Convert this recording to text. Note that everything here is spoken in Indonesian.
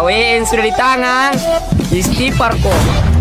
Awe sudah di tangan, istighfar kok.